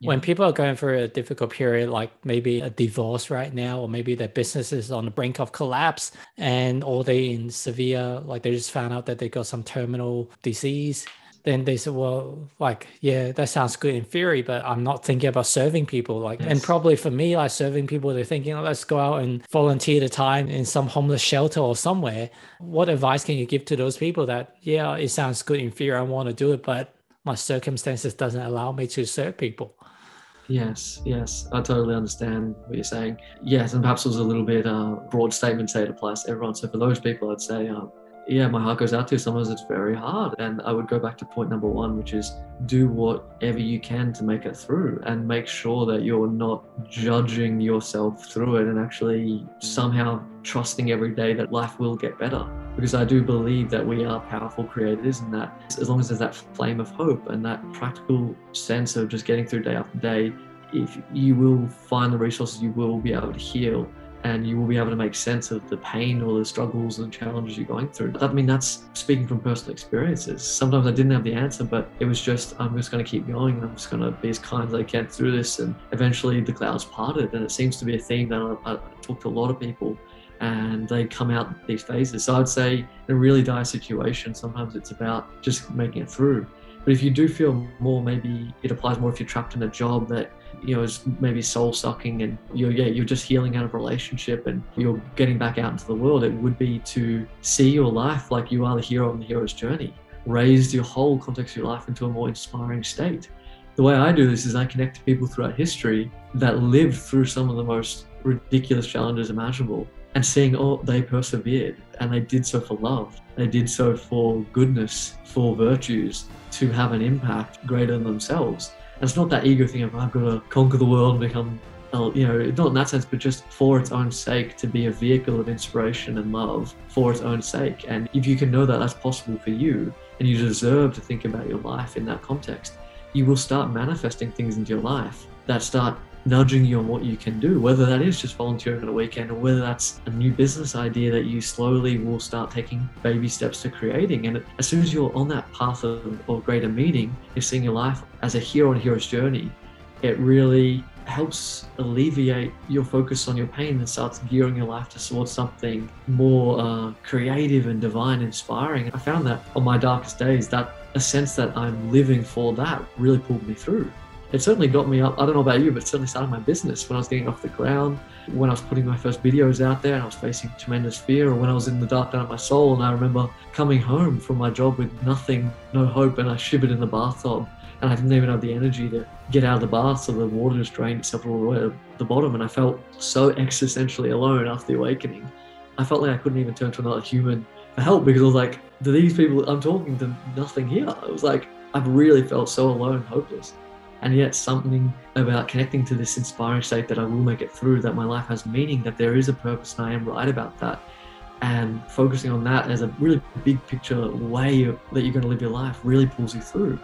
Yeah. When people are going through a difficult period, like maybe a divorce right now, or maybe their business is on the brink of collapse, and or they in severe, like they just found out that they got some terminal disease, then they said, well, like, yeah, that sounds good in theory, but I'm not thinking about serving people. Like, yes. and probably for me, like serving people, they're thinking, oh, let's go out and volunteer the time in some homeless shelter or somewhere. What advice can you give to those people that, yeah, it sounds good in theory, I want to do it, but my circumstances doesn't allow me to serve people? Yes, yes, I totally understand what you're saying. Yes, and perhaps it was a little bit uh, broad statement, say it applies to everyone. So for those people, I'd say, um, yeah, my heart goes out to you. Sometimes it's very hard. And I would go back to point number one, which is do whatever you can to make it through and make sure that you're not judging yourself through it and actually somehow trusting every day that life will get better. Because I do believe that we are powerful creators and that as long as there's that flame of hope and that practical sense of just getting through day after day, if you will find the resources, you will be able to heal and you will be able to make sense of the pain or the struggles and challenges you're going through. I mean, that's speaking from personal experiences. Sometimes I didn't have the answer, but it was just, I'm just going to keep going. I'm just going to be as kind as I can through this. And eventually the clouds parted. And it seems to be a theme that I, I talk to a lot of people and they come out these phases. So I'd say in a really dire situation, sometimes it's about just making it through. But if you do feel more, maybe it applies more if you're trapped in a job that you know is maybe soul sucking and you're yeah you're just healing out of relationship and you're getting back out into the world. It would be to see your life like you are the hero on the hero's journey. Raise your whole context of your life into a more inspiring state. The way I do this is I connect to people throughout history that lived through some of the most ridiculous challenges imaginable and seeing oh they persevered and they did so for love. They did so for goodness for virtues to have an impact greater than themselves. And it's not that ego thing of i've got to conquer the world and become uh, you know not in that sense but just for its own sake to be a vehicle of inspiration and love for its own sake. And if you can know that that's possible for you and you deserve to think about your life in that context you will start manifesting things into your life that start nudging you on what you can do, whether that is just volunteering on a weekend or whether that's a new business idea that you slowly will start taking baby steps to creating. And as soon as you're on that path of, of greater meaning, you're seeing your life as a hero and hero's journey, it really helps alleviate your focus on your pain and starts gearing your life towards something more uh, creative and divine, inspiring. I found that on my darkest days, that a sense that I'm living for that really pulled me through it certainly got me up. I don't know about you, but it certainly started my business when I was getting off the ground, when I was putting my first videos out there and I was facing tremendous fear, or when I was in the dark down of my soul. And I remember coming home from my job with nothing, no hope, and I shivered in the bathtub. And I didn't even have the energy to get out of the bath, so the water just drained itself all the way to the bottom. And I felt so existentially alone after the awakening. I felt like I couldn't even turn to another human for help because I was like, do these people, I'm talking to nothing here. I was like, I've really felt so alone, hopeless and yet something about connecting to this inspiring state that I will make it through, that my life has meaning, that there is a purpose, and I am right about that. And focusing on that as a really big picture way that you're going to live your life really pulls you through.